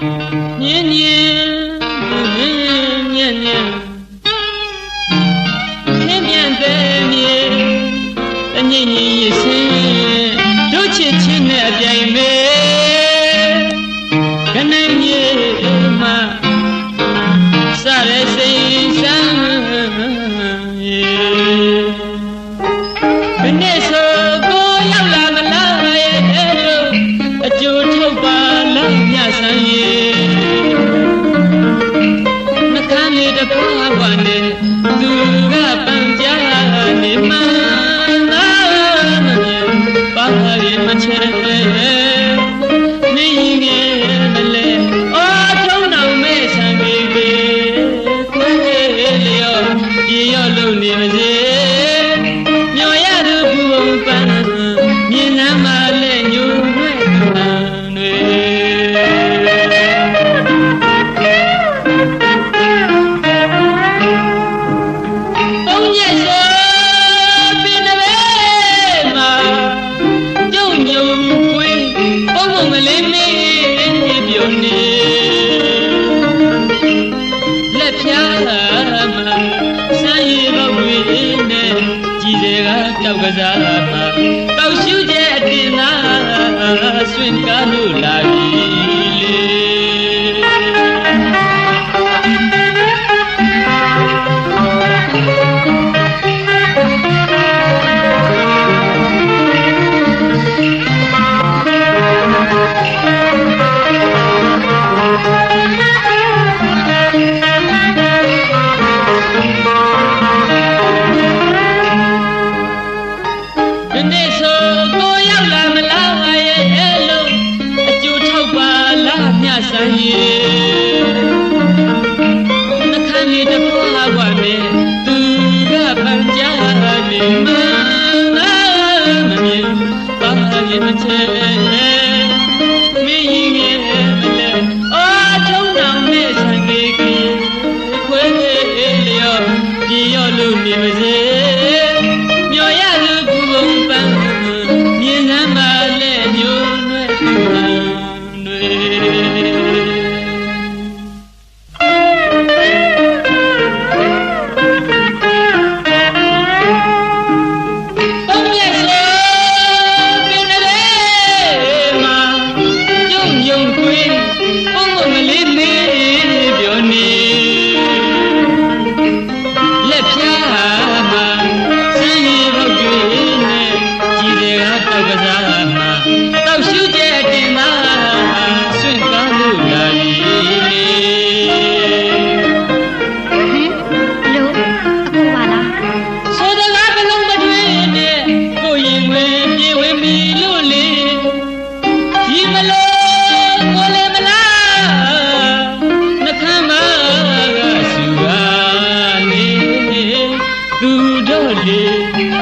你你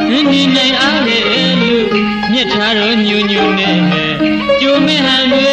မင်းဒီနိုင်အားရဲ့လူမြစ်ထားတော်ညူညူနဲ့ကြိုမင်းဟန်လူ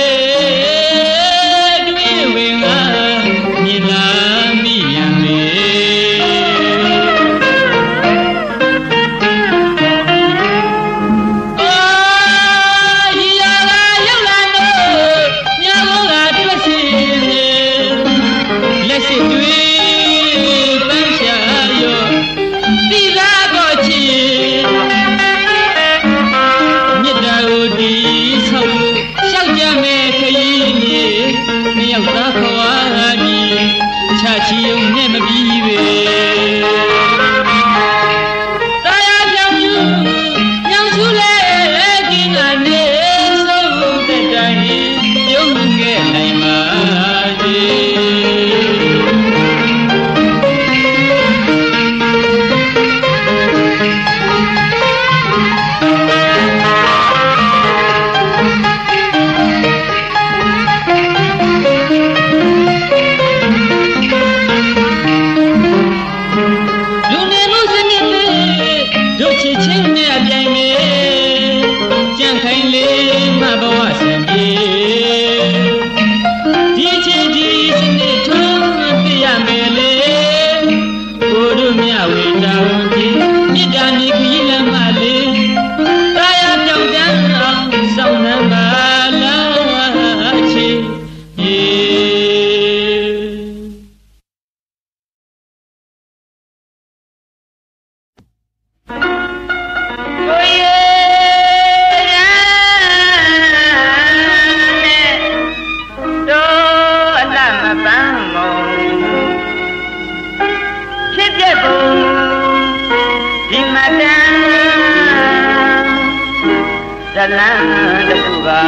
လန်းတစ်ခုပါ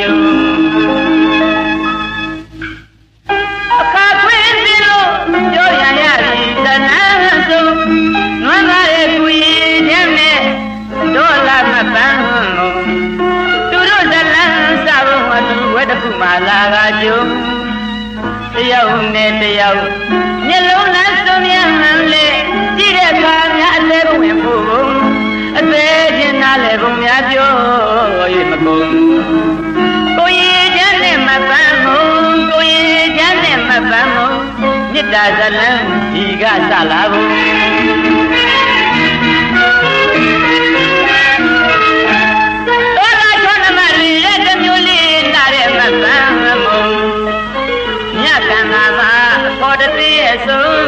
ယုံအခါခွင့်ပြီလို့ပြောရရသည်တလန်းဆိုနွမ်းသားရဲ့ကူရင်နဲ့နဲ့ဒေါ်လာမပန်းသူတို့တလန်းစဖို့အတူဝဲတစ်ခုမှလာကကြုံတယောက်နဲ့တယောက် ကိုရဲ့ချမ်းနဲ့မပန်းမုံကိုရဲ့ချမ်းနဲ့မပန်းမုံမြစ်တာဇလံဒီကစလာဘူးဆုံး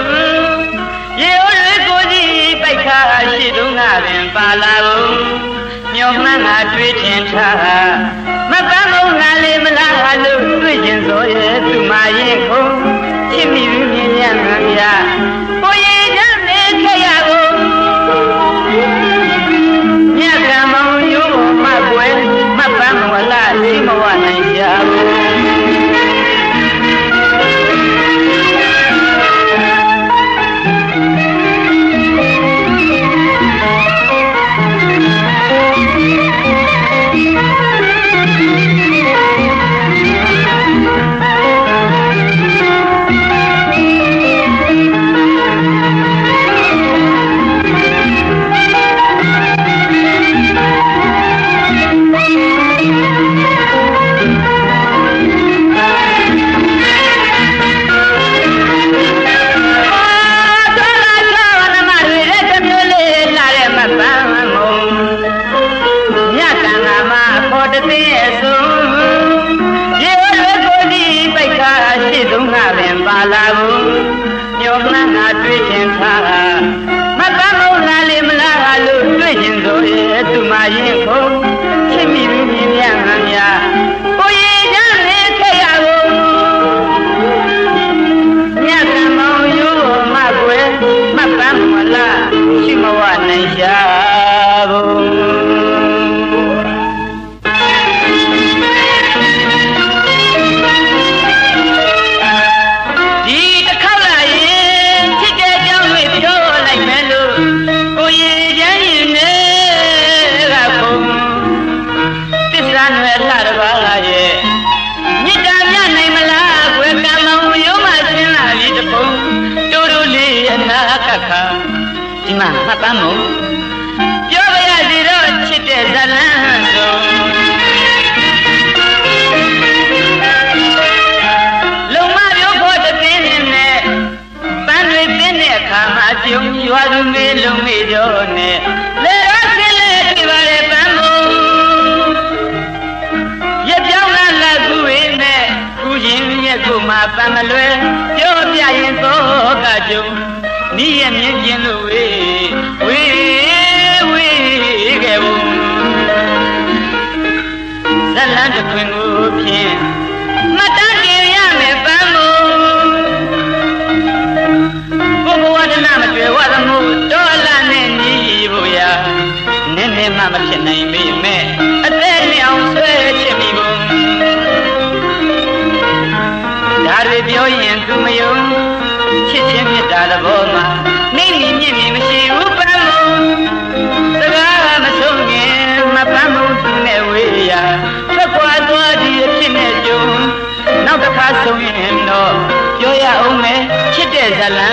ရေဦးလေးကိုကြီးပိုက်ခါရှိတုန်းကပင်ပါလာဘူး မျောမှန်းငါတွေးထင်ထားမပန်းကုန်ငါလေးမလားငါလို့တွေးခြင်းစောရဲ့သူမရင်ခုံချစ်မိပြီမြင်ရမှာဗျာ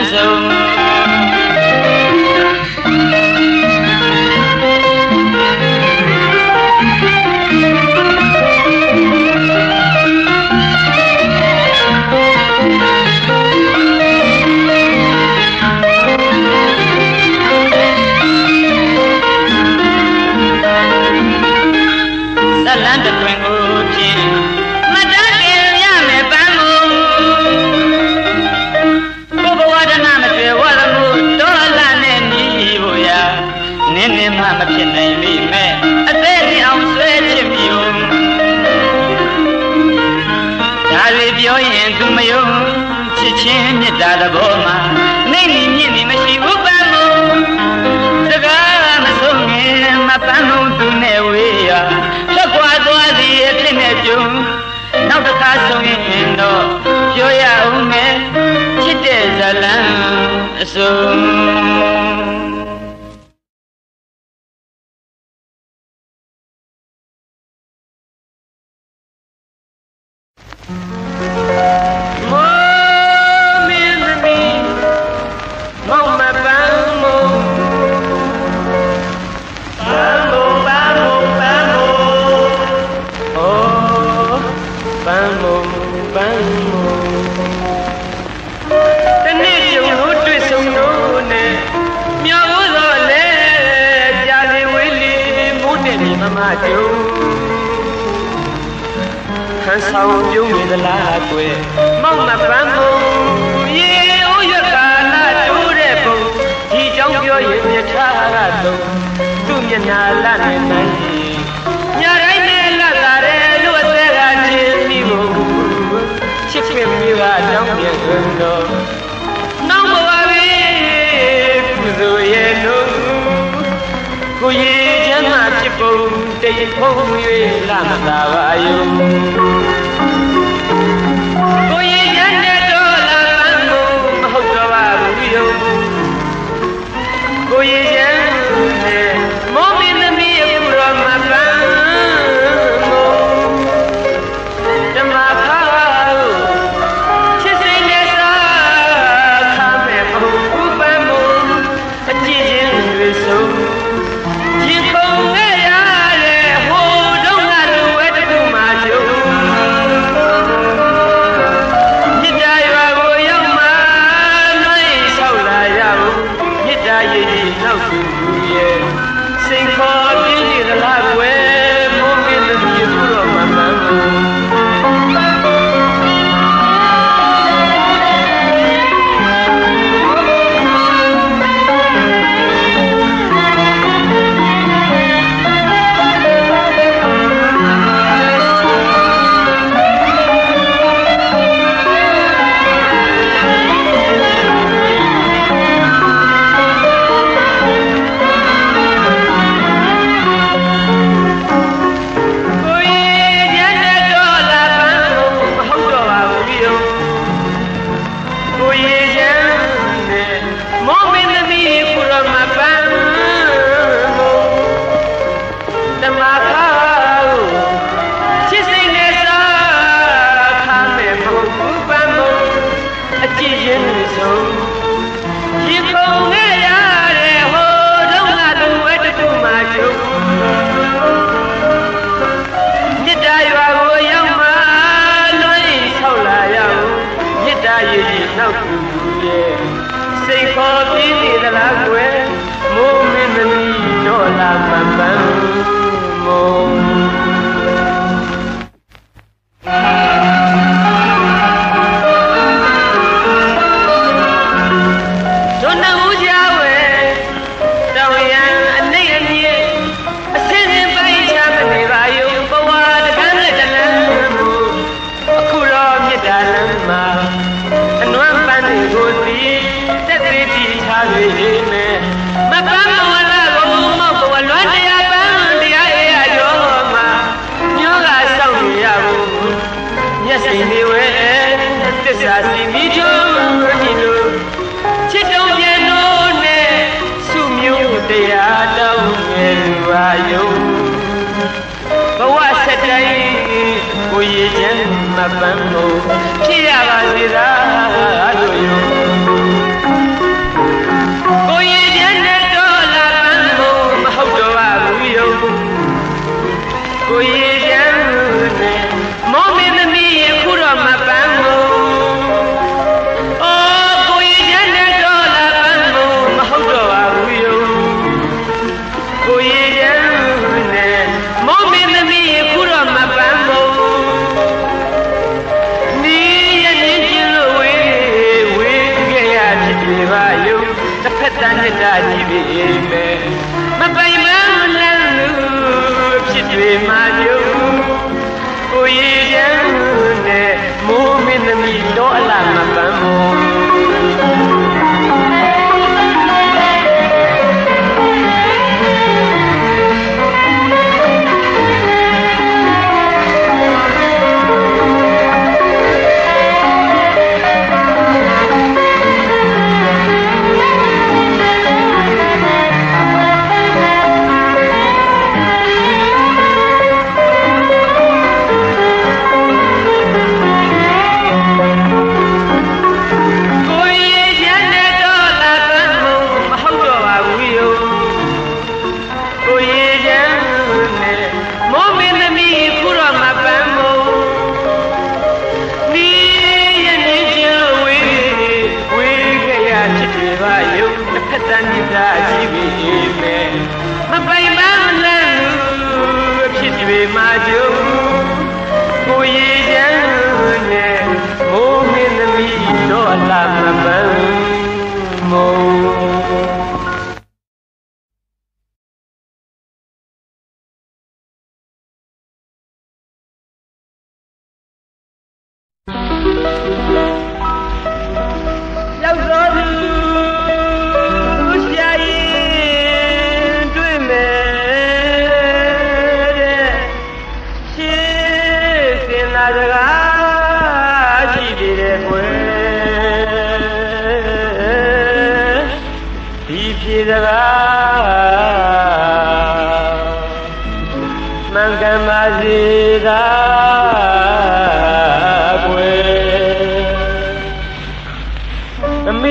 so ပြောရင်သူမယုံချစ်ချင်းမေတ္တာသဘောမှာနိုင်နေမြင့်နေမရှိဘူးပန်းကိုစကားမဆုံးငယ်မပန်းလို့သူနဲ့ဝေးရလက်ခွာသွားစီအဖြစ်နဲ့ပြုံနောက်တစ်ခါဆုံးရင်တော့ပြောရအောင်မယ်ချစ်တဲ့ဇလံအဆုံး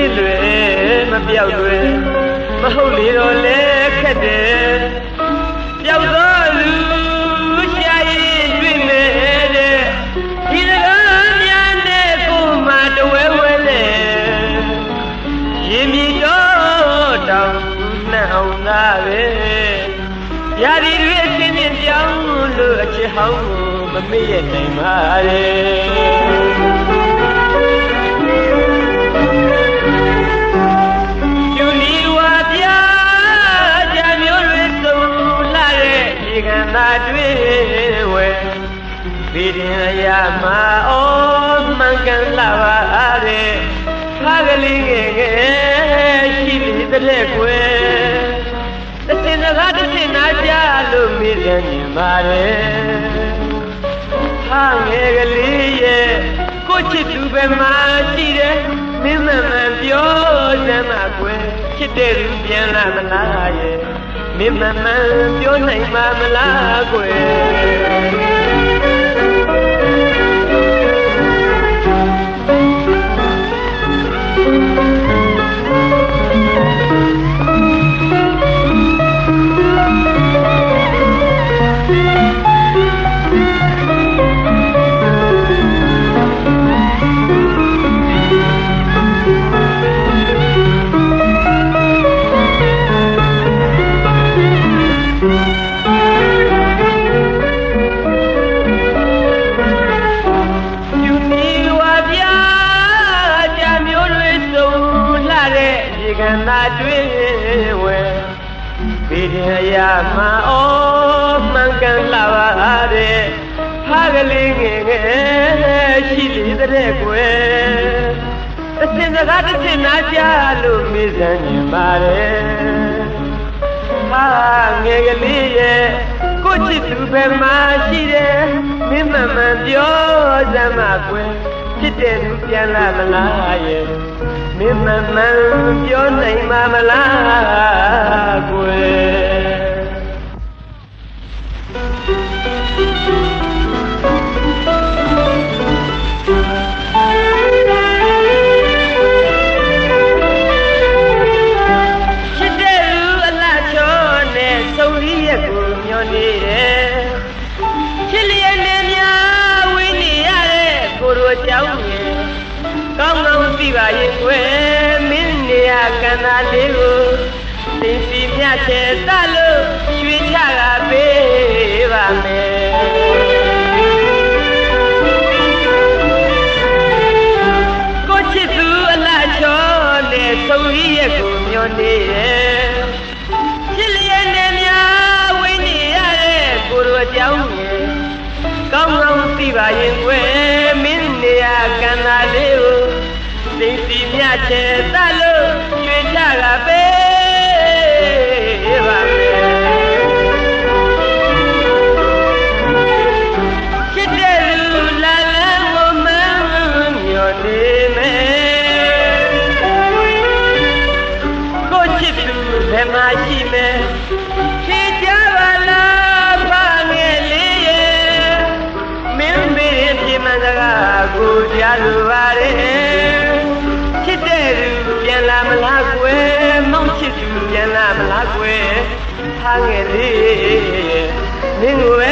မမိလွယ်မပြောက်လွယ်မဟုတ်လေတော့လဲခက်တယ်ပျောက်သောလူရှာရင်တွေ့မယ်တဲ့ဒီစကားများနဲ့ကိုယ်မှတဝဲဝဲလေရင်မြည်တော့တောင်းနှံ့အောင်သာပဲရာဒီတွေအချင်းချင်းပြောင်းလို့အချစ်ဟောင်းကိုမမေ့ရနိုင်ပါရဲ့ တွေ့ဝဲဗီဒင်အရာမှာအော်မှန်ကန်လာပါတဲ့ခါကလေးငယ်ငယ်ရှိတဲ့ကွယ်တစ်စင်စကားတစ်စင်နာကြလို့မိတယ်မြင်ပါတယ်ဟာငယ်ကလေးရဲ့ကိုချစ်သူပဲမှရှိတယ်မင်းမမှန်ပြောစမ်းမကွယ်ချစ်တဲ့သူပြန်လာမလားရဲ့ မင်းမမှန်ပြောနိုင်မှာမလားကွယ်ယူ ဒင်အရာမှာအော်မှန်ကန်လာပါတဲ့ဖားကလေးငယ်ငယ်ရှိတဲ့ကွယ်အစင်စကားတစ်စင်နာကြလို့မေးစမ်းနေပါတယ်ဟာငယ်ကလေးရဲ့ကိုချစ်သူပဲမှရှိတယ်မင်းမမှန်ပြောစမ်းမကွယ်ချစ်တဲ့သူပြန်လာမလားရဲ့မင်းမမှန်ပြောနိုင်မှာမလားကွယ် မြတ်ချေတလို့ရွှေချကပေးပါမယ်ကိုချစ်သူအလားချောနဲ့စုံလီရက်ကိုမျောနေတယ်ချစ်လျက်နဲ့များဝေးနေရတဲ့ကိုတို့အကြောင်းရဲ့ကောင်းကောင်းသိပါရင်ကွယ်မင်းနေရကန္နာလေးကိုသိစီမြတ်ချေတလို့ရွှေချကပေး ငယ်လေးမင်းကိုပဲ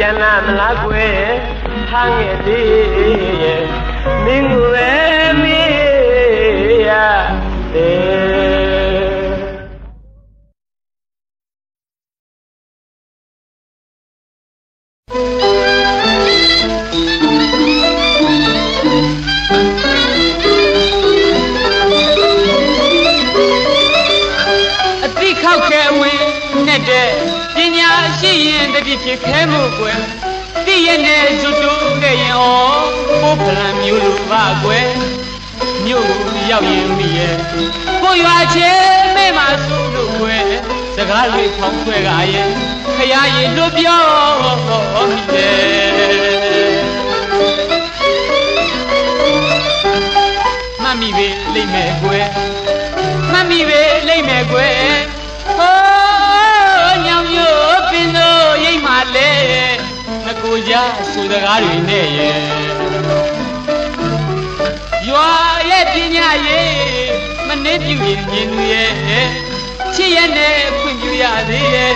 ပြန်လာမလားကွယ်ဖငယ်လေးရဲ့မင်းကိုပဲမေးရတယ်အတိ ရှိရင်တတိဖြစ်ခဲမှုကွယ်သိရနဲ့ဇွတ်တိုးခဲ့ရင်ဩဘိုးဖလံမျိုးလိုပါကွယ်မြို့ကိုရောက်ရင်မိရဲ့ကိုရွာချဲမဲမှာစုလို့ကွယ်စကားတွေဖောင်းခွဲကရဲ့ခရရင်လွတ်ပြောမိရဲ့မမီပဲလိမ့်မယ်ကွယ်မမီပဲလိမ့်မယ်ကွယ် ကိုကြဆိုစကားတွေနဲ့ရဲ့ရွာရဲ့ပညာရေးမနှင်းပြူရင်မြင်သူရဲ့ချစ်ရဲ့နဲ့ဖွင့်ပြရသေးရဲ့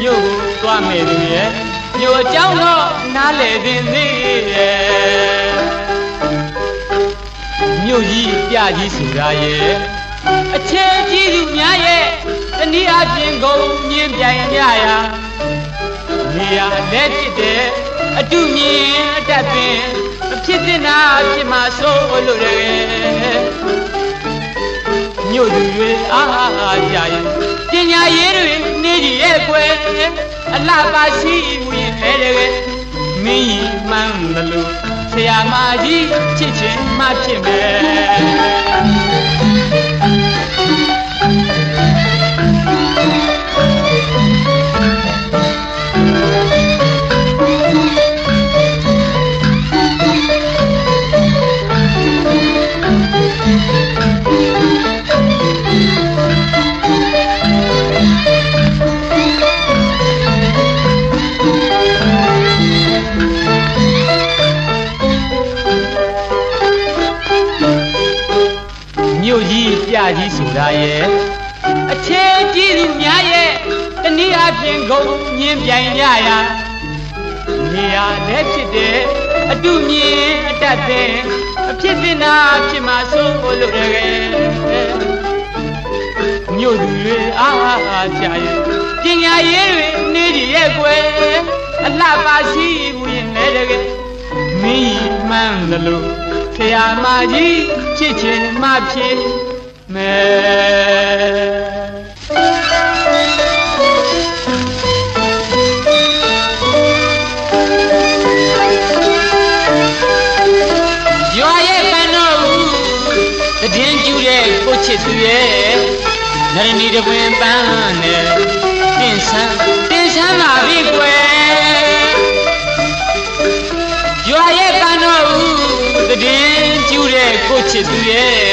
မြို့ကိုသွားမယ်သူရဲ့မြို့အကြောင်းတော့နားလေတင်သေးရဲ့မြို့ကြီးပြကြီးဆိုတာရဲ့အခြေကြီးသူများရဲ့တနည်းအားဖြင့်ကုန်မြင်ပြိုင်ကြရာ နေရာလက်ဖြစ်တဲ့အတုမြင်အတတ်ပင်မဖြစ်တဲ့နာဖြစ်မှာစိုးလို့တယ်မြို့သူတွေအားအားကြရင်ပညာရေးတွေနေကြရဲ့ကွယ်အလှပါရှိဝင်လဲတယ်မင်းကြီးမှန်းလို့ဆရာမကြီးချစ်ချင်းမှဖြစ်မယ် အတတ်တဲ့အဖြစ်တင်တာဖြစ်မှာစိုးလို့တယ်မြို့သူတွေအားအားကြရဲ့ပညာရေးတွေနေကြရဲ့ကွယ်အလှပါရှိဝင်လဲတကယ်မင်းမှန်းတယ်လို့ဆရာမကြီးချစ်ချင်မှဖြစ်မယ် စ်သူရဲ့နရမီတပွင်ပန်းနဲ့တင်ဆန်းတင်ဆန်းပါပြီကွယ်ရွာရဲ့ကံတော်ဦးတည်င်းကျူတဲ့ကိုချစ်သူရဲ့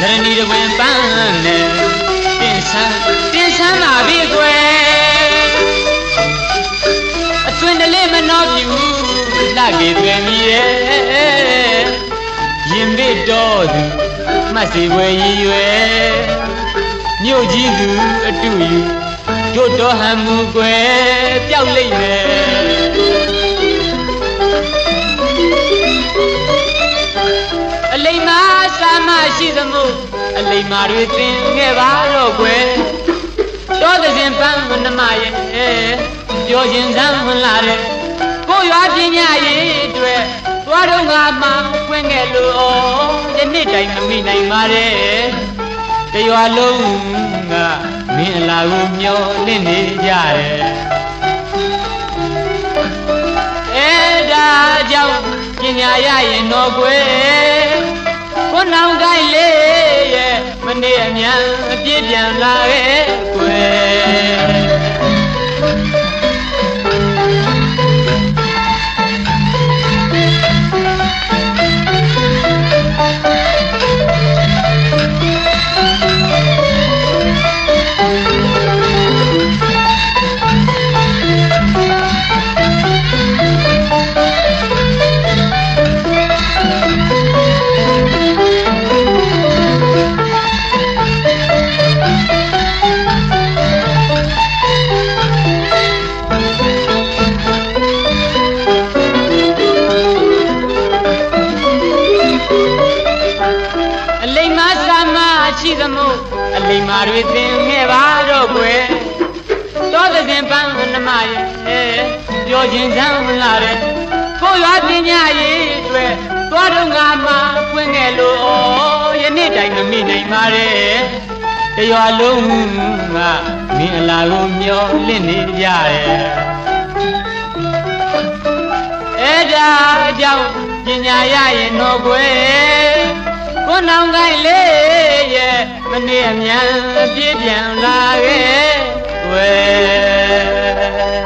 နရမီတပွင်ပန်းနဲ့တင်ဆန်းတင်ဆန်းပါပြီကွယ်အတွင်တလေးမနှောပြူလှကေသွယ်မြည်ရဲ့ရင်ဘစ်တော်သူ မှတ်စီဝဲရည်ရွယ်မြို့ကြီးသူအတူယူတို့တော်ဟန်မူကွယ်ပျောက်လိမ့်မယ်အလိမ္မာစာမရှိသမှုအလိမ္မာတွေသင်ခဲ့ပါတော့ကွယ်တော်တဲ့စဉ်ပန်းမနှမရဲ့ပြောခြင်းစမ်းဝင်လာတဲ့ကိုရွာပညာရေးအတွက် သွားတော့ငါမှဖွင့်ခဲ့လို့ယနေ့တိုင်မမိနိုင်ပါတဲ့တရွာလုံးကမင်းအလာကိုမျောလင့်နေကြတယ်အဲဒါကြောင့်ပညာရရင်တော့ကွယ်ကိုနောင်ကိုင်းလေးရဲ့မနေ့အမြန်အပြည့်ပြန်လာခဲ့ကွယ် တွေသင်ခဲ့ပါတော့ကွယ်တော်တဲ့ပန်းနမရဲ့ပြောခြင်းချမ်းလာတဲ့ကိုရွာပညာရေးအတွက်သွားတော့ငါမှဖွင့်ခဲ့လို့ယနေ့တိုင်မမိနိုင်ပါရဲ့တရွာလုံးကမင်းအလားကိုမျောလင့်နေကြရဲ့အဲ့ဒါကြောင့်ပညာရရင်တော့ကွယ် ကိုနောင်ကိုင်းလေးရဲ့မနေ့အမြန်ပြေးပြန်လာခဲ့ကွယ်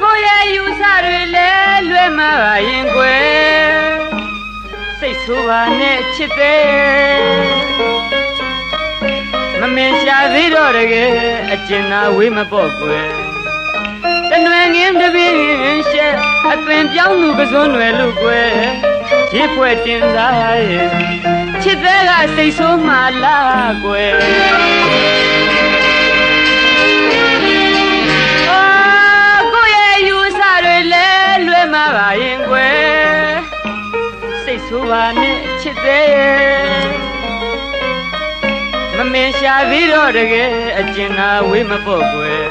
ကိုရဲ့ယူဆတွေလဲလွဲမှာပါရင်ကွယ်စိတ်ဆိုးပါနဲ့ချစ်သေး မမင်ရှာသေးတော့တကယ်အကျဉ်းနာဝေးမပေါ့ကွယ်တနွယ်ငင်းတပင်းရှက်အသွင်ပြောင်းသူကစွန်းွယ်လူကွယ်ရစ်ဖွဲ့တင်စားရဲ့ချစ်သေးကစိတ်ဆိုးမှလားကွယ်အော်ကိုရဲ့ယူဆတွေလဲလွဲမှာပါရင်ကွယ်စိတ်ဆိုးပါနဲ့ချစ်သေး မမင်ရှာသေးတော့တကယ်အကျဉ်းနာဝေးမပေါ့ကွယ်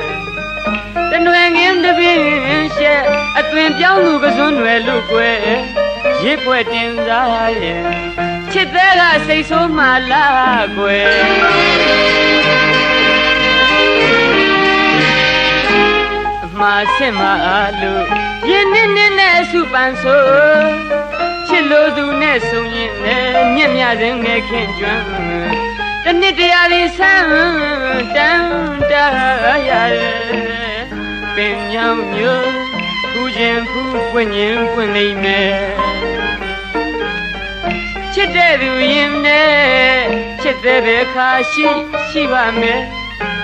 တနွယ်ငင်းတပင်းရှက်အသွင်ပြောင်းသူကစွန်းွယ်လူကွယ်ရစ်ပွဲတင်စားရဲ့ချစ်သေးကစိတ်ဆိုးမှလားကွယ်အမှားဆင့်မအားလို့ရင်းနှင်းနှင်းနဲ့အစုပန်ဆိုချစ်လို့သူနဲ့ဆုံရင်လည်းမြင့်မြတ်တဲ့ငယ်ခင်ကျွမ်းတ နှစ်တရာလေးဆန်းတန်တာရတယ်ပင်ညောင်မျိုးခုချင်းခုပွင့်ရင်ပွင့်လိမ့်မယ်ချစ်တဲ့သူရင်နဲ့ချစ်တဲ့ဘယ်ခါရှိရှိပါမယ်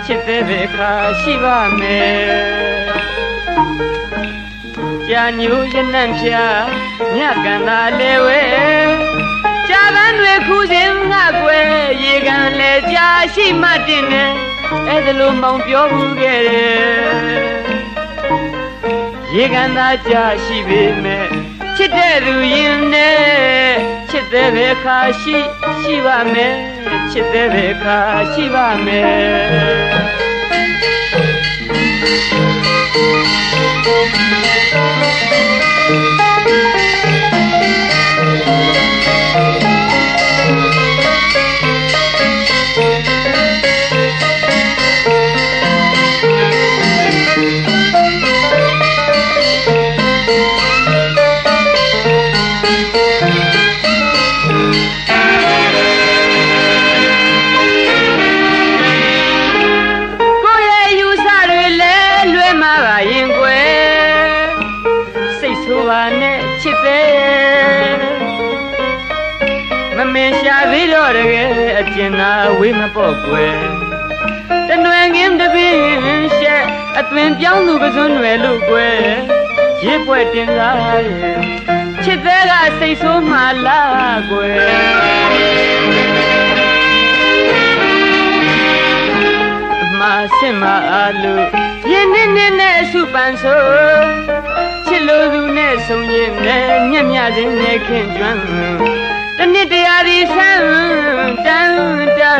ချစ်တဲ့ဘယ်ခါရှိပါမယ်ကြာညိုရနံ့ဖြာမြကန်သာလေဝဲကြာပန်းတွေ ခူးစဉ်ငါကွယ်ရေကန်လေကြာရှိမှတင်နေအဲ့ဒါလိုမောင်ပြောဘူးခဲ့တယ်ရေကန်သာကြာရှိပေမဲ့ချစ်တဲ့သူရင်နဲ့ချစ်တဲ့ဘယ်ခါရှိရှိပါမယ်ချစ်တဲ့ဘယ်ခါရှိပါမယ် ကွယ်တနွယ်ငင်းတပင်းရှက်အသွင်ပြောင်းသူကစွန်းွယ်လို့ကွယ်ရစ်ပွဲတင်စားရဲ့ချစ်သေးကစိတ်ဆိုးမှလားကွယ်အမှားဆင့်မအားလို့ရင်းနှင်းနှင်းနဲ့အစုပန်ဆိုချစ်လို့သူနဲ့ဆုံရင်လည်းညံ့ညခြင်းနဲ့ခင်ကျွမ်း တနှစ်တရာဒီဆန်းတန်းတာ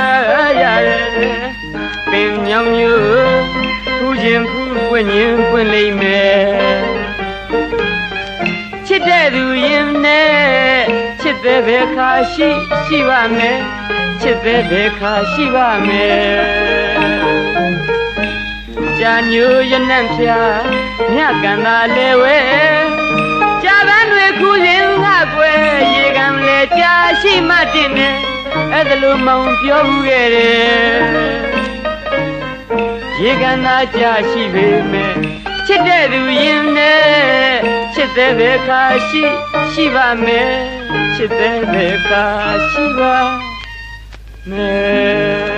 ရတယ်ပင်ညောင်မျိုးဖူးခြင်းဖူးပွင့်ရင်ပွင့်လိမ့်မယ်ချစ်တဲ့သူရင်နဲ့ချစ်တဲ့ဘယ်ခါရှိရှိပါမယ်ချစ်တဲ့ဘယ်ခါရှိပါမယ်ကြာညိုရနံ့ဖြာမြကန်သာလေဝဲ ကန်လေကြာရှိမှတင်နေအဲ့ဒါလိုမောင်ပြောဘူးခဲ့တယ်ရေကန်သာကြာရှိပေမဲ့ချစ်တဲ့သူရင်နဲ့ချစ်တဲ့ဘယ်ခါရှိရှိပါမယ်ချစ်တဲ့ဘယ်ခါရှိပါမယ်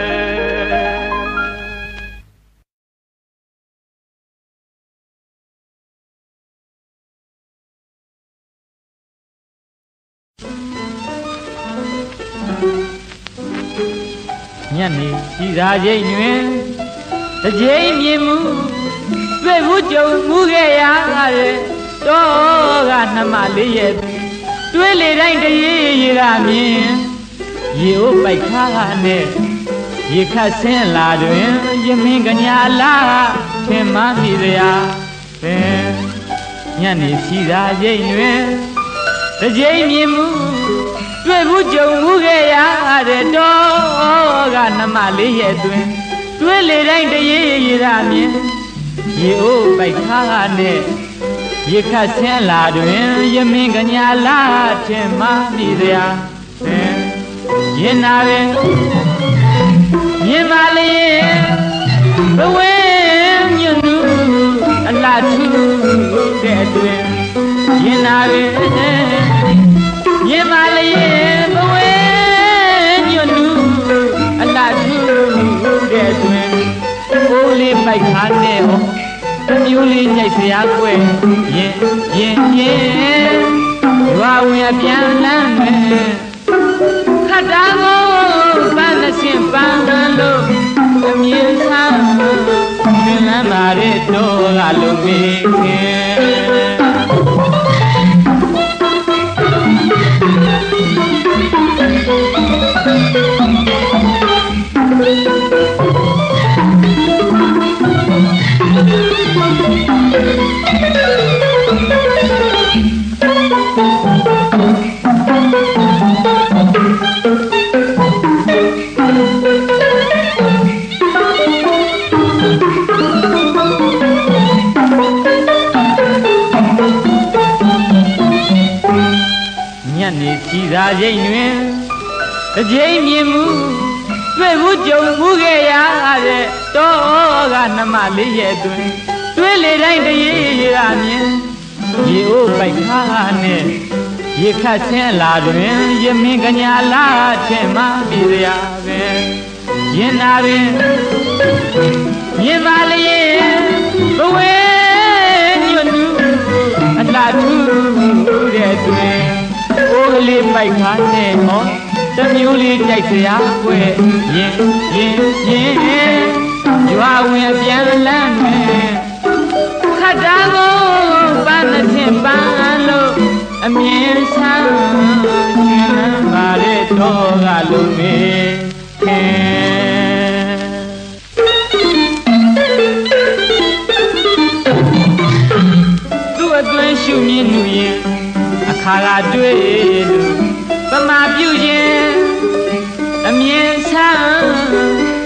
ညနေစီသာချိန်တွင်တစ်ကြိမ်မြင်မှုတွေ့ဘူးကြုံမှုခဲ့ရတဲ့တော့ကနှမလေးရဲ့တွေ့လေတိုင်းတရေရေကမြင်ရေအိုးပိုက်ခါကနဲ့ရေခတ်ဆင်းလာတွင်ယမင်းကညာလာထင်မှမိစရာပင်ညနေစီသာရိတ်တွင်တစ်ကြိမ်မြင်မှု တွေ့ဘူးကြုံမှုခဲ့ရတဲ့တော့ကနှမလေးရဲ့တွင်တွေ့လေတိုင်းတရေရေကမြင်ရေအိုးပိုက်ခါကနဲ့ရေခတ်ဆင်းလာတွင်ယမင်းကညာလာထင်မှမိစရာပင်ရင်နာပင်မြင်ပါလေဘဝညွနူအလားထူတဲ့အတွင်ရင်နာပ င်မြင်ပါလေဘဝညွနူအလားထူတဲ့အတွင်အိုးလေးပိုက်ခါနဲ့ဟောတမျိုးလေးညိုက်စရာကွယ်ရင်ရင်ရင်ရွာဝင်ပြန်လမ်းမယ်ခတ်တာကိုပန်းသရှင်ပန်းလို့အမြင်ဆောင်ရှင်လမ်းပါတဲ့တော့ကလုံးမေခင် စီသာရိတ်တွင်တစ်ကြိမ်မြင်မှုတွေ့ဘူးကြုံမှုခဲ့ရတဲ့တော့ကနှမလေးရဲ့တွင် တွေ့လေတိုင်းတရေရေကမြင်ရေအိုးပိုက်ခါနဲ့ရေခတ်ဆင်းလာတွင်ယမင်းကညာလာထင်မှမိစရာပင်ရင်နာပင်မြင်ပါလေဘဝညွတ်နူအလားထူတဲ့တွင်အိုးကလေးပိုက်ခါနဲ့ဟောတမျိုးလေးကြိုက်စရာကွယ်ရင်ရင်ရင်ရွာဝင်ပြန်လမ်းမယ်ခ တ်တာကိုပန်းသဖြင့်ပန်းလို့အမြင်ဆောင်ရှင်လမ်းပါတဲ့တော့ကလုံးမေခင်သူ့အတွင်းရှုမြင်လူရင်အခါကတွေ့လို့ပမာပြုခြင်းအမြင်ဆောင်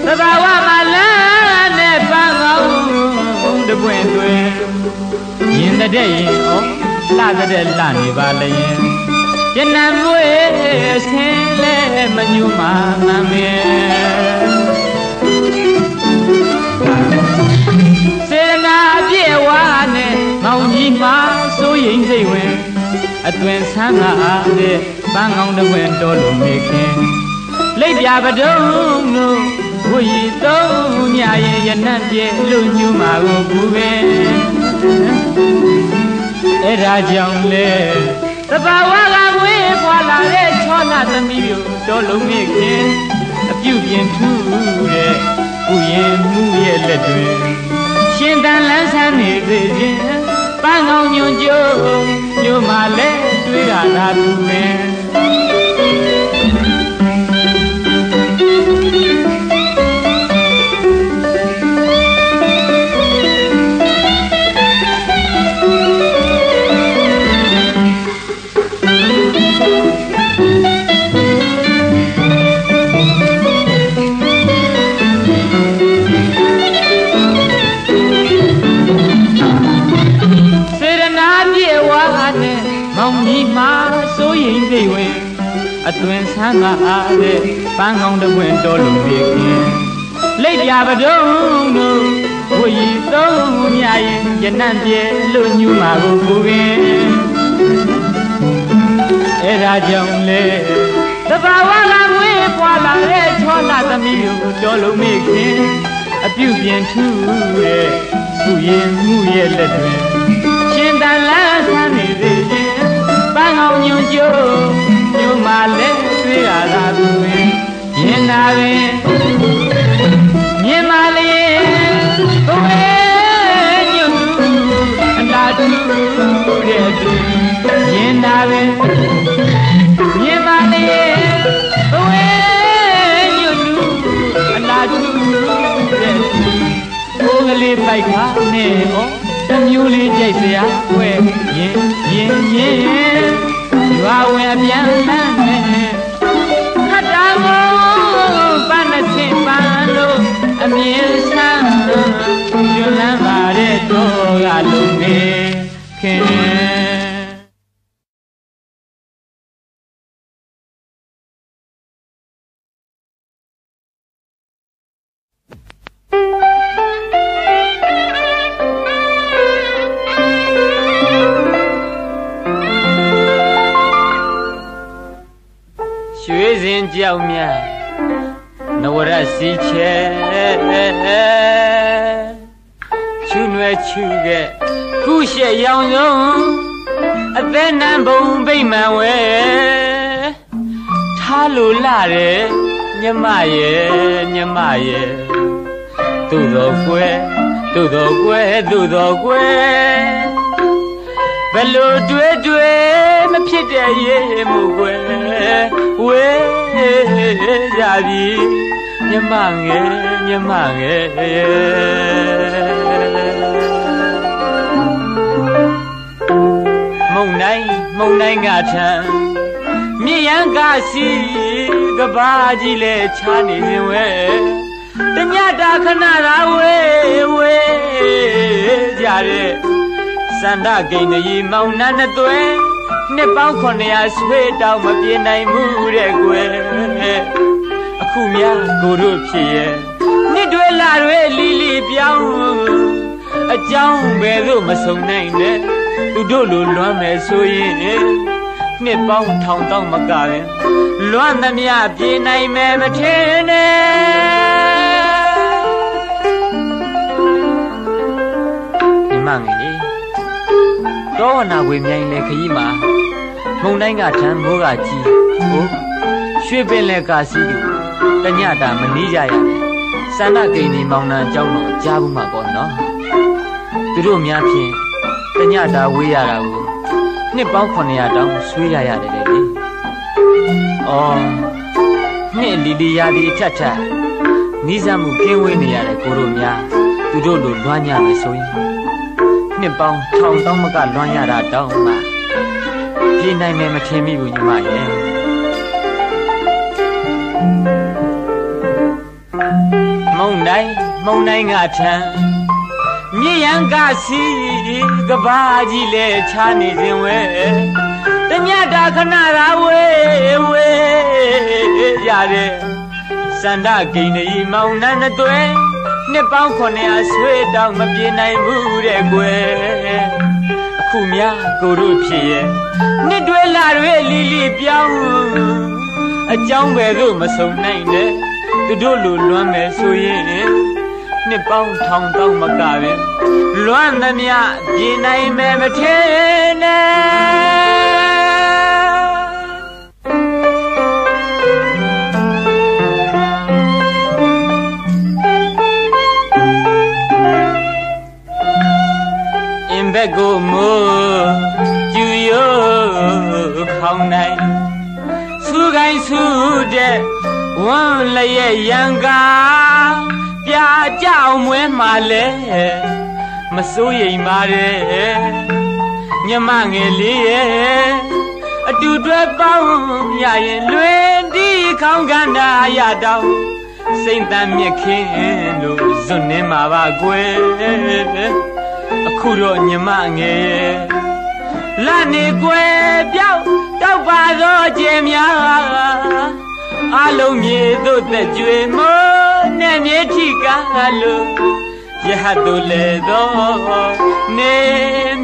သဘာဝမှာလမ်းနဲ့ပန်းကောင်းတပွင့်တွင် ရင်တဲ့ရင်ဩလှတဲ့လှနေပါလျင်ယနံမွေဆင်းလဲမညူမာမမင်းစေနာပြေဝါနဲ့မောင်ကြီးမှာစိုးရင်စိတ်ဝင်အတွင်ဆန်းကားတဲ့ပန်းကောင်းတစ်ဝင်တော်လို့မေခင်လိပ်ပြပဒုံတို့ဝီသုံးမြရဲ့ယနံပြေလူညူမာကိုဘူးပဲ အဲ့ဒါကြောင့်လေတဘာဝကငွေဖွာလာတဲ့ချောလာသမီးတို့တော်လုံးမေခင်အပြုတ်ပြင်ထူးတဲ့ဥယျင်မှုရဲ့လက်တွင်ရှင်တန်လန်းဆန်းနေသေးခြင်းပန်းကောင်းညွန်ကြိုးညိုမှလဲတွေးရတာသူမင်း တွင်ဆန်းကအားတဲ့ပန်းကောင်းတစ်ပွင့်တော်လို့မေခင်လိပ်ပြပဒုံတို့ဝီသုံးမြရင်ယနံပြေလူညူမှာကိုကိုပင်အဲ့ဒါကြောင့်လေတဘာဝကငွေပွာလာတဲ့ချောလာသမီးကိုတော်လို့မေခင်အပြုတ်ပြင်ထူးတဲ့သူရင်မှုရဲ့လက်တွင်ရှင်တန်လန်းဆန်းနေသေးခြင်းပန်းကောင်းညွန်ကြိုး မျိုးမှလည်းတွေ့ရတာသူပင်မြင်တာပင်မြင်ပါလေဘဝညွတ်သူအနာတူတဲ့သူမြင်တာပင်မြင်ပါလေဘဝညွတ်သူအနာတူတဲ့သူဘုံကလေးပိုက်ခါနဲ့ဩတမျိုးလေးကြိုက်စရာွယ်ရင်ရင်ရင်ရွာဝင်အပြန် ကြောက်မြနဝရစီချဲချူနွယ်ချူခဲ့ခုရှက်ရောင်ဆုံးအသက်နံဘုံဗိမ္မာန်ဝဲထားလို့လာတယ်ညမရဲ့ညမရဲ့သူ့တော်ကွယ်သူ့တော်ကွယ်သူ့တော်ကွယ်ဘယ်လိုတွေ့တွေ့မ ဖြစ်တဲ့ရေမှုကွယ်ဝေးကြပြီမြမငယ်မြမငယ်မုံနိုင်မုံနိုင်ကထံမြေရန်ကစီကဘာကြီးလဲချာနေစဉ်ဝဲတညတာခဏသာဝေးဝေးကြတဲ့စန္ဒဂိန်ကြီးမောင်နှံနှစ်သွဲ နှစ်ပေါင်း900ဆွေးတောင်မပြေနိုင်မှုတဲ့ကွယ်အခုများကိုတို့ဖြစ်ရဲ့နှစ်တွေလာတွေလီလီပြောင်းအကြောင်းဘယ်သို့မဆုံးနိုင်နဲ့သူတို့လိုလွမ်းမယ်ဆိုရင်နှစ်ပေါင်းထောင်တောင်မကရင်လွမ်းသမျှပြေနိုင်မယ်မထင်နဲ့ တောဝနာဝေမြိုင်လေခကြီးမှာမုံတိုင်းကထမ်းမိုးကကြီးဟိုရွှေပင်လေကစီးသူတညတာမနီးကြရတယ်စန္ဒကိန်ဒီမောင်နှံအကြောင်းတော့ကြားဘူးမှာပေါ့နော်သူတို့များဖြင့်တညတာဝေးရတာကိုနှစ်ပေါင်း900တောင်ဆွေးရရတယ်လေ။အော်နှစ်လီလီရာဒီအထက်ထက်နီးစပ်မှုကင်းဝေးနေရတဲ့ကိုတို့များသူတို့လိုလွှမ်းညမယ်ဆိုရင် နှစ်ပေါင်းထောင်တောင်မကလွှမ်းရတာတောင်းမှပြည်နိုင်မယ်မထင်မိဘူးညီမရဲ့မုံတိုင်းမုံတိုင်းကထမ်းမြေရန်ကစီကဘာကြီးလဲချာနေစဉ်ဝဲတညတာခဏသာဝေးဝေးရတဲ့စန္ဒဂိန်ကြီးမောင်နှံနှစ်သွဲ နှစ်ပေါင်း900ဆွေးတောင်မပြေနိုင်ဘူးတဲ့ကွယ်အခုများကိုတို့ဖြစ်ရဲ့နှစ်တွေလာတွေလီလီပြောင်းအကြောင်းပဲလို့မဆုံးနိုင်နဲ့သူတို့လိုလွမ်းမယ်ဆိုရင်နှစ်ပေါင်းထောင်တောင်မကပဲလွမ်းသမျှပြေနိုင်မယ်မထင်နဲ့ ဘက်ကိုမိုးကျူရိုးခေါင်းနိုင်စူကိုင်းစူတဲ့ဝမ်းလျက်ရံကားပြာကြောင်မွဲမှာလဲမစိုးရိမ်ပါတဲ့ညမငယ်လေးရဲ့အတူတွဲပေါင်းရရင်လွင်ဒီခေါင်းကန္တာရတောင်စိတ်တမ်းမြက်ခင်းလို့ဇွတ်နေမှာပါကွယ်အ ခုတော့ညမငယ်ရဲ့လာနေကွယ်ပြောက်တောက်ပါသောကျင်များအလုံးမြေသို့သက်ကြွေမောနဲ့မြေထိကားလို့ရဟတ်တို့လေသောနေ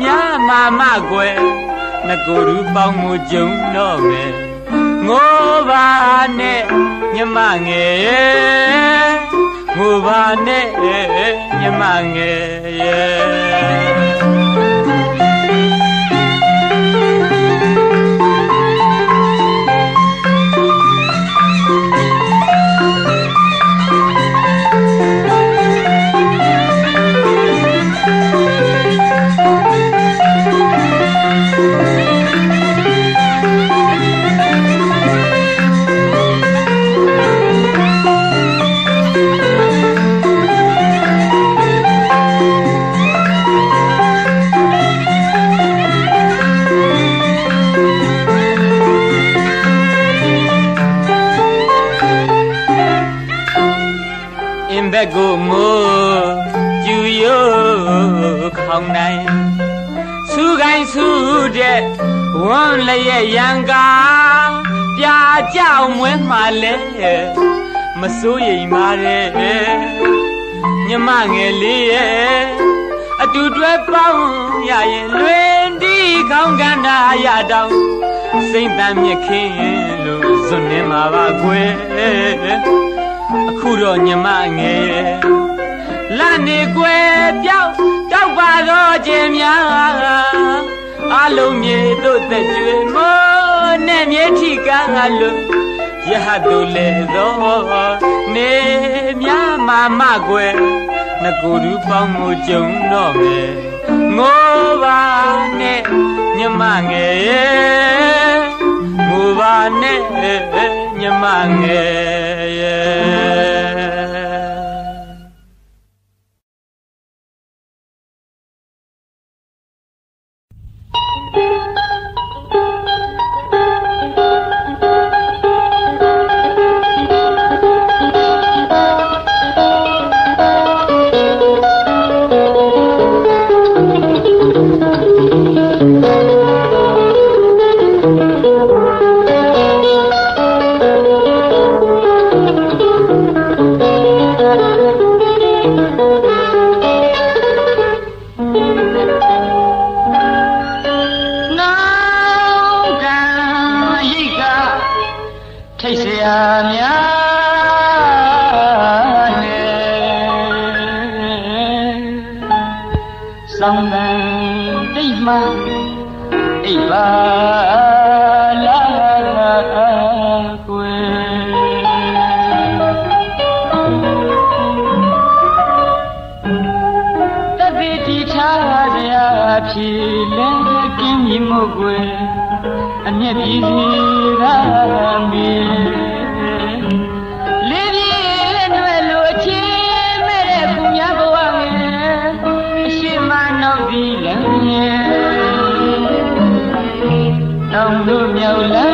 မြမမကွယ်ငကိုရူပေါင်းမှုကြုံတော့မယ်ငိုပါနဲ့ညမငယ် ငိုပါနဲ့ညမငယ်ရဲ့ က်ကိုမိုးကျူရိုးခေါင်နိုင်စူကိုင်းစူတဲ့ဝန်းလျက်ရန်ကားပြာကြောင်မွဲမှလဲမစိုးရိမ်ပါတဲ့ညမငယ်လေးရဲ့အတူတွဲပေါင်းရရင်လွင်ဒီခေါင်းကန္တာရတောင်စိမ့်တမ်းမြခင်လို့ဇွတ်နေမှာပါကွယ် အခုတော့ညမငယ်ရဲ့လနေကွယ်ပြောက်တောက်ပါတော့ခြင်းများအလုံးမြေတို့သက်ကျွေမောနဲ့မြေထီကလို့ရဟတ်လေသောနေမြမမကွယ်ငကူရူပေါင်းမှုကြုံတော့မယ်ငိုပါနဲ့ညမငယ်ငိုပါနဲ့ ညမြည်လင်းကင်းမြတ်မှုွယ်အမျက်ပြည့်စည် no.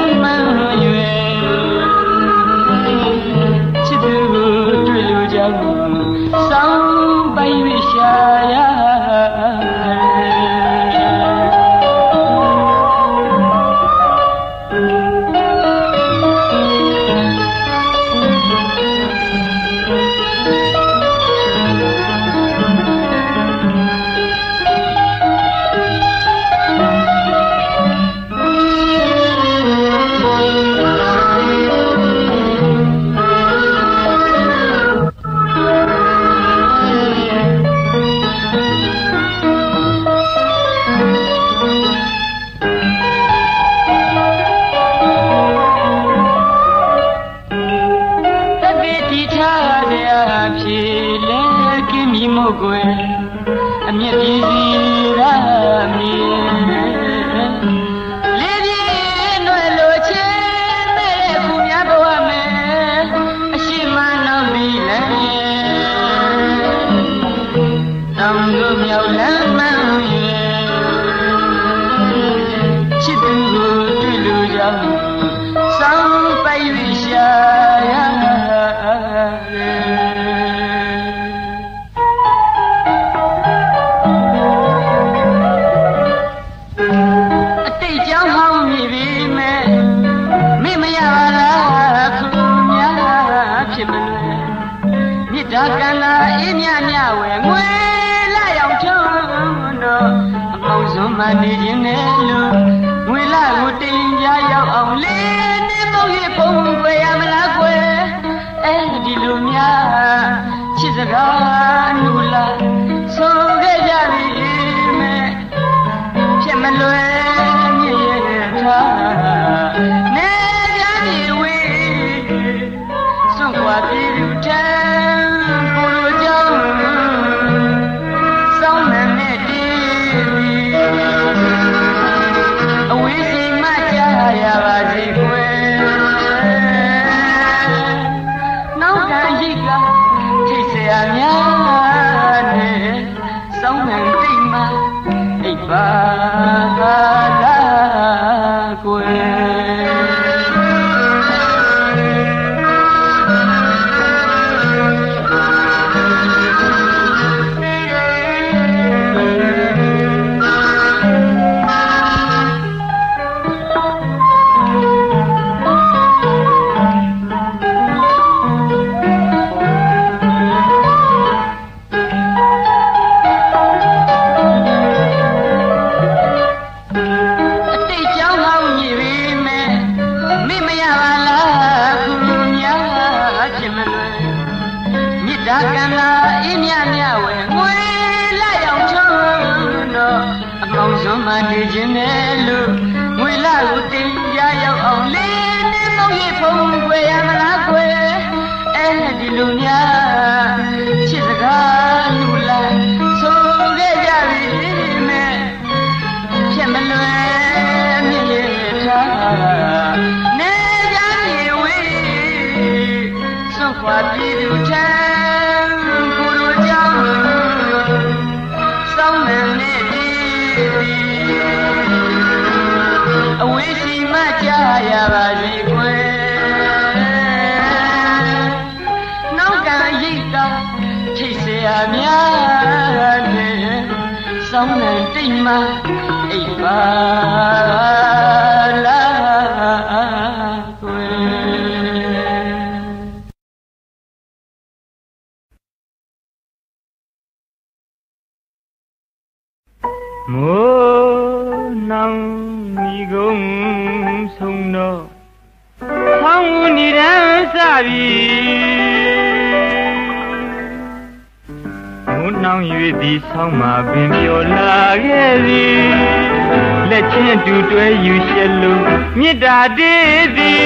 ချင်းတူတွဲယူရှက်လို့မေတ္တာတည်းသည်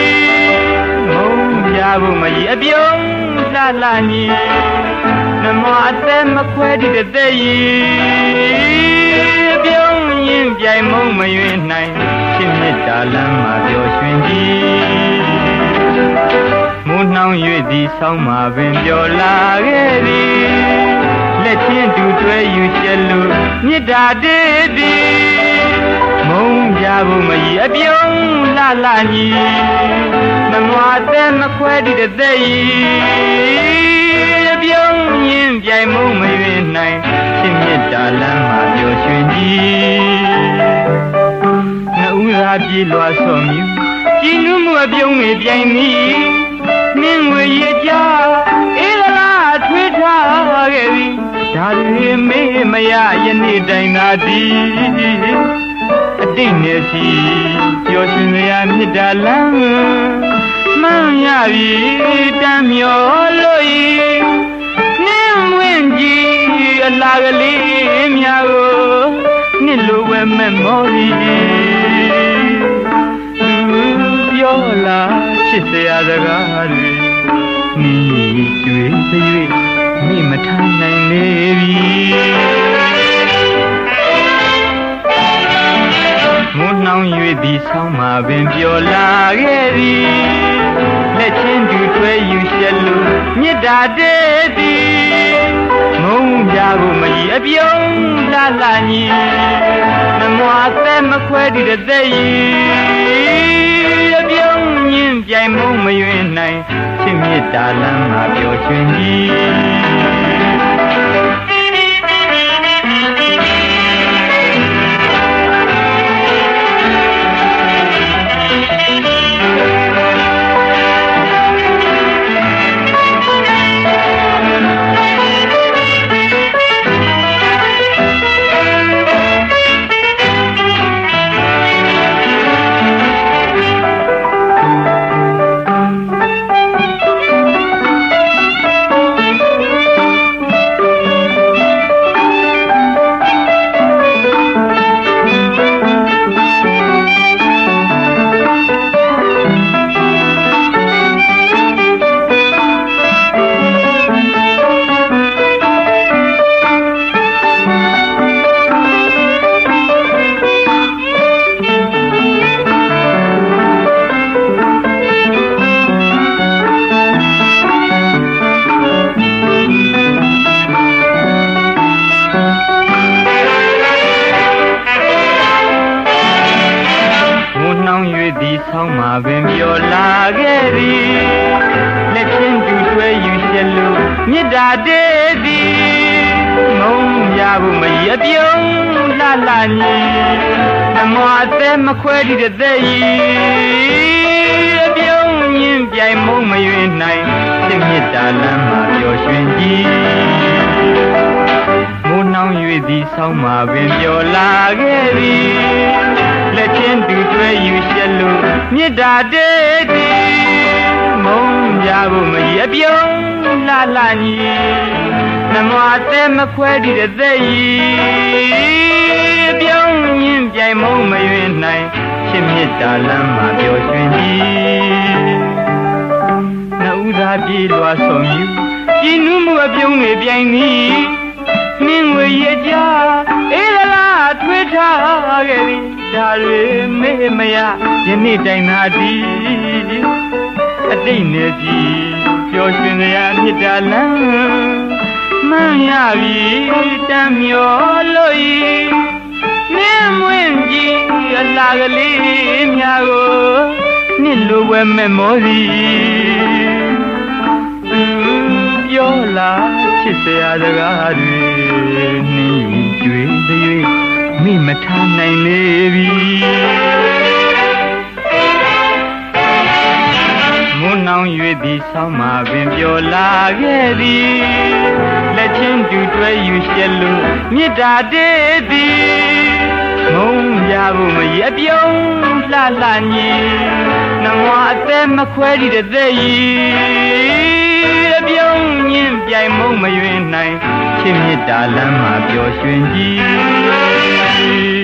မုံပြဖို့မကြီးအပြုံးလှလှညီနမအသက်မခွဲတည်တဲ့ည်ပြုံးရင်ပြိုင်မုံမရွေးနိုင်ချစ်မြတ်တာလမ်းမှာပျော်ရွှင်ကြီးမိုးနှောင်း၍သည်ဆောင်းမှာပင်ပျော်လာခဲ့သည်လက်ချင်းတူတွဲယူရှက်လို့မြစ်တာတည်းသည်မုံ ပြဖို့မကြီးအပြုံးလှလှညီနမအသက်မခွဲတည်တဲ့ည်ပြုံးရင်ပြိုင်မုံမရွေးနိုင်ချစ်မြတ်တာလမ်းမှာပျော်ရွှင်ကြီးငါဥသာပြေလွာဆော့မြူကြည်နုမှုအပြုံးတွေပြိုင်မိမင်းငွေရကြအေးလားထွေးထားခဲ့ပြီဒါတွေမေးမရယနေ့တိုင်သာဒီ အတိတ်နဲ့စီပျော်ရွှင်စရာမြတ်တာလမ်းမှန်ရပြီတမ်းမျောလို့ဤနှင်းဝင်ကြည်အလားကလေးများကိုနှစ်လိုဝဲမဲ့မော်ရီပြောလာချစ်စရာစကားတွေနီးကျွေးသွေးမိမထိုင်နိုင်လေပြီ မိုးနှောင်း၍သည်ဆောင်းမှာပင်ပျော်လာခဲ့သည်လက်ချင်းတူတွဲယူရှက်လို့မေတ္တာတည်းသည်မုံကြကိုမကြီးအပြုံးလှလှညီနမွာသက်မခွဲတည်တဲ့သည်အပြုံးညင်းပြိုင်မုံမရွေးနိုင်ချစ်မြတ်တာလမ်းမှာပျော်ရွှင်ကြီး ဖို့မရပြုံးလှလှညီနမအသက်မခွဲတည်တဲ့သက်ဤအပြုံးညင်းပြိုင်မုံမရွေးနိုင်စိတ်မေတ္တာလမ်းမှာပျော်ရွှင်ကြီးမိုးနှောင်း၍သည်ဆောင်းမှာပင်ပျော်လာခဲ့သည်လက်ချင်းတူတွဲယူရှက်လို့မေတ္တာတည်းသည်မုံကြဖို့မရပြုံးလှလှညီနနှ မအသက်မခွဲတည်တဲ့သက်ဤပြောင်းရင်းပြိုင်မုံမရွင်နိုင်ချစ်မြတ်တာလမ်းမှာပျော်ရွှင်ကြီးနှုတ်သားပြေလွာဆုံယူကြည်နူးမှုအပြုံးတွေပြိုင်သည်နှင်းဝေရကြအေးလားထွေးထားခဲ့သည်ဒါတွေမေ့မရယနေ့တိုင်သာဒီအတိတ်နေပြီပျော်ရွှင်စရာမြစ်တာလမ်း မှန်ရပြီတမ်းမျောလို့ဤနင်းမွင့်ကြည့်အလားကလေးများကိုနှစ်လိုဝဲမဲ့မောသည်ပြောလာချစ်စရာစကားတွေနှင်းကြွေတွေမိမထားနိုင်လေပြီမွန်းနောင်၍သည်ဆောင်းမှာပင်ပြောလာခဲ့သည်လက် ချင်းတူတွဲယူရှက်လို့မြစ်တာတည်းသည်မုံရဖို့မရပြုံးလှလှညီနမအသက်မခွဲတည်တဲ့သက်ဤအပြုံးညင်းပြိုင်မုံမရွင်နိုင်ချစ်မြတ်တာလမ်းမှာပျော်ရွှင်ကြည်